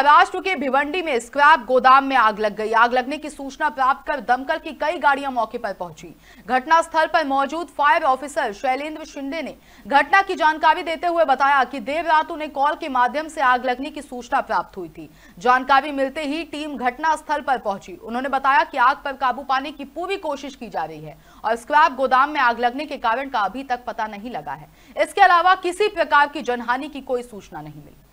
महाराष्ट्र के भिवंडी में स्क्रैप गोदाम में आग लग गई। आग लगने की सूचना प्राप्त कर दमकल की कई गाड़ियाँ मौके पर पहुँची। घटना स्थल पर मौजूद फायर ऑफिसर शैलेंद्र शिंदे ने घटना की जानकारी देते हुए बताया कि देर रात उन्हें कॉल के माध्यम से आग लगने की सूचना प्राप्त हुई थी। जानकारी मिलते ही टीम घटना स्थल पर पहुँची। उन्होंने बताया कि आग पर काबू पाने की पूरी कोशिश की जा रही है और स्क्रैप गोदाम में आग लगने के कारण का अभी तक पता नहीं लगा है। इसके अलावा किसी प्रकार की जनहानि की कोई सूचना नहीं मिली।